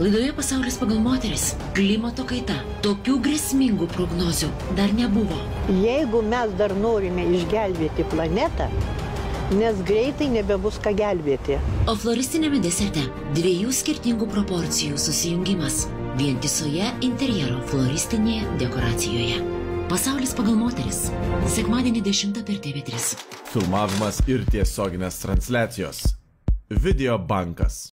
Laidoje Pasaulis pagal moteris - klimato kaita. Tokių grėsmingų prognozių dar nebuvo. Jeigu mes dar norime išgelbėti planetą, nes greitai nebebus ką gelbėti. O floristinėme deserte - dviejų skirtingų proporcijų susijungimas - vientisoje interjero floristinėje dekoracijoje. Pasaulis pagal moteris - sekmadienį 10 per TV3. Filmavimas ir tiesioginės transliacijos. Video bankas.